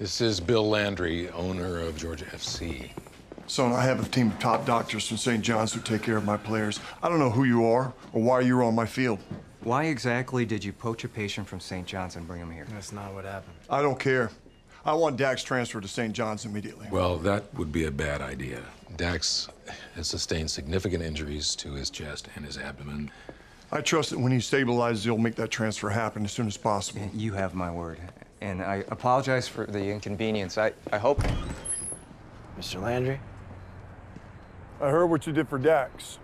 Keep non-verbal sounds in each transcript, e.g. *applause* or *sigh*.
This is Bill Landry, owner of Georgia FC. Son, I have a team of top doctors from St. John's who take care of my players. I don't know who you are or why you're on my field. Why exactly did you poach a patient from St. John's and bring him here? That's not what happened. I don't care. I want Dax transferred to St. John's immediately. Well, that would be a bad idea. Dax has sustained significant injuries to his chest and his abdomen. I trust that when he stabilizes, he'll make that transfer happen as soon as possible. You have my word. And I apologize for the inconvenience. I, I hope. Mr. Landry? I heard what you did for Dax.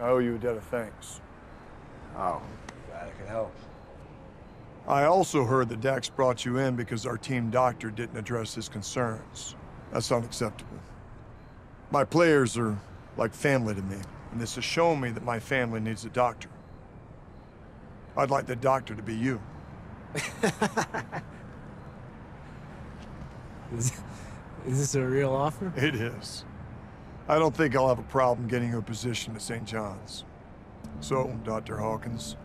I owe you a debt of thanks. Oh, glad I could help. I also heard that Dax brought you in because our team doctor didn't address his concerns. That's unacceptable. My players are like family to me, and this has shown me that my family needs a doctor. I'd like the doctor to be you. *laughs* Is, is this a real offer? It is. I don't think I'll have a problem getting a position at St. John's. So, Dr. Hawkins,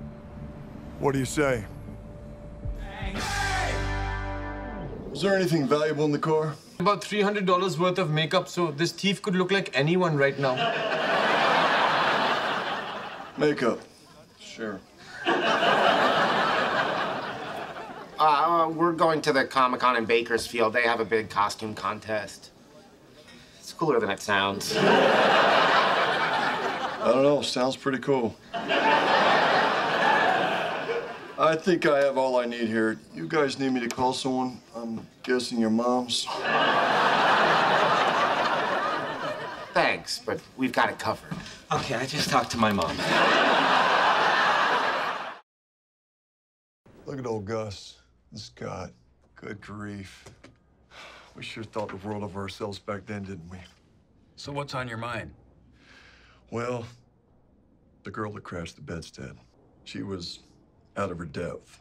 what do you say? Was there anything valuable in the car? About $300 worth of makeup, so this thief could look like anyone right now. Makeup. Sure. Uh, we're going to the Comic Con in Bakersfield. They have a big costume contest. It's cooler than it sounds. *laughs* I don't know. Sounds pretty cool. I think I have all I need here. You guys need me to call someone? I'm guessing your mom's. Thanks, but we've got it covered. Okay, I just talked to my mom. Look at old Gus. Guy. Good grief. We sure thought the world of ourselves back then, didn't we? So what's on your mind? Well, the girl that crashed the bedstead. She was out of her depth.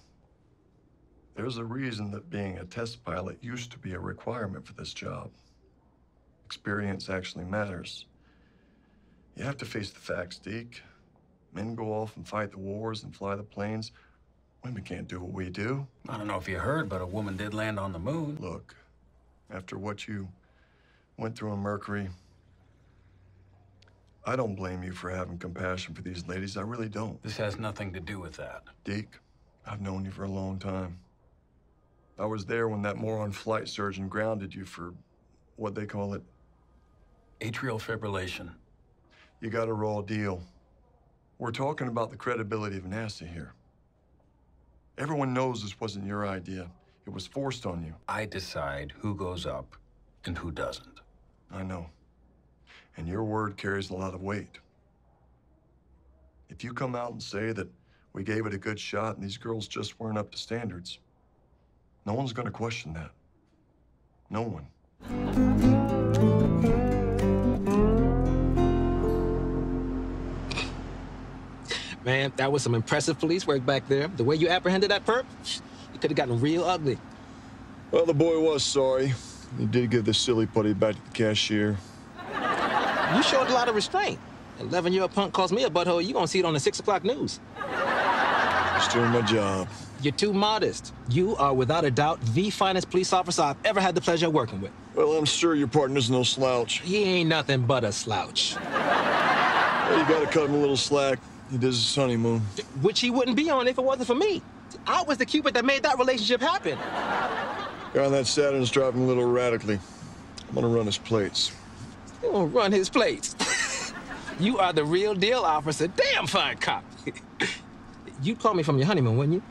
There's a reason that being a test pilot used to be a requirement for this job. Experience actually matters. You have to face the facts, Deke. Men go off and fight the wars and fly the planes. Women can't do what we do. I don't know if you heard, but a woman did land on the moon. Look, after what you went through on Mercury, I don't blame you for having compassion for these ladies. I really don't. This has nothing to do with that. Deke, I've known you for a long time. I was there when that moron flight surgeon grounded you for what they call it. Atrial fibrillation. You got a raw deal. We're talking about the credibility of NASA here. Everyone knows this wasn't your idea. It was forced on you. I decide who goes up and who doesn't. I know. And your word carries a lot of weight. If you come out and say that we gave it a good shot and these girls just weren't up to standards, no one's going to question that. No one. Man, that was some impressive police work back there. The way you apprehended that perp, you could have gotten real ugly. Well, the boy was sorry. He did give the silly putty back to the cashier. You showed a lot of restraint. 11 year old punk calls me a butthole, you gonna see it on the 6 o'clock news. Just doing my job. You're too modest. You are without a doubt the finest police officer I've ever had the pleasure of working with. Well, I'm sure your partner's no slouch. He ain't nothing but a slouch. Well, you gotta cut him a little slack. He does his honeymoon. Which he wouldn't be on if it wasn't for me. I was the cupid that made that relationship happen. Guy on that Saturn's driving a little erratically. I'm gonna run his plates. You gonna run his plates. *laughs* you are the real deal officer. Damn fine cop. *laughs* You'd call me from your honeymoon, wouldn't you?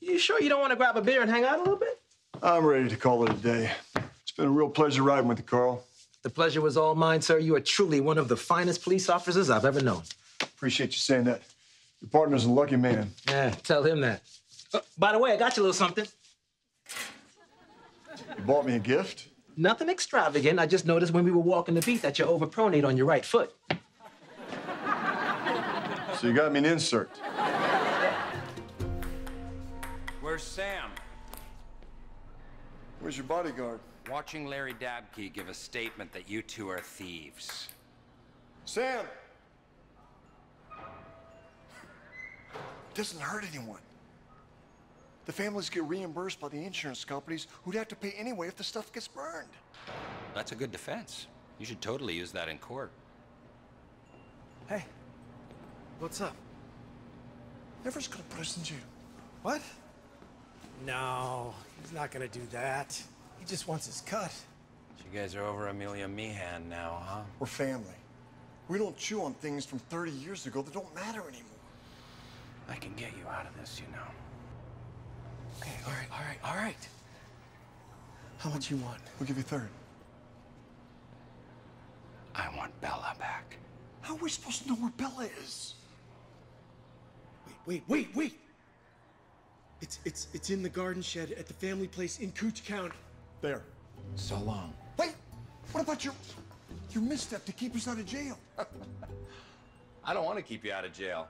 You sure you don't want to grab a beer and hang out a little bit? I'm ready to call it a day. It's been a real pleasure riding with you, Carl. The pleasure was all mine, sir. You are truly one of the finest police officers I've ever known. Appreciate you saying that. Your partner's a lucky man. Yeah, tell him that. Uh, by the way, I got you a little something. You bought me a gift? Nothing extravagant. I just noticed when we were walking the beat that you're overpronate on your right foot. So you got me an insert. Where's Sam? Where's your bodyguard? Watching Larry Dabke give a statement that you two are thieves. Sam! It doesn't hurt anyone. The families get reimbursed by the insurance companies who'd have to pay anyway if the stuff gets burned. That's a good defense. You should totally use that in court. Hey, what's up? Everett's gonna put us in jail. What? No, he's not gonna do that. He just wants his cut. You guys are over Amelia Meehan now, huh? We're family. We don't chew on things from 30 years ago that don't matter anymore. I can get you out of this, you know. Okay, all right, all right, all right. How much you want? We'll give you a third. I want Bella back. How are we supposed to know where Bella is? Wait, wait, wait, wait! It's it's it's in the garden shed at the family place in Cooch County. There. So long. Wait! What about your your misstep to keep us out of jail? *laughs* I don't want to keep you out of jail.